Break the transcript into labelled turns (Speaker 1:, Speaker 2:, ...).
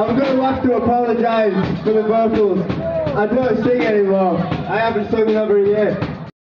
Speaker 1: I'm going to have to apologise for the vocals. I don't sing anymore. I haven't sung in over a year.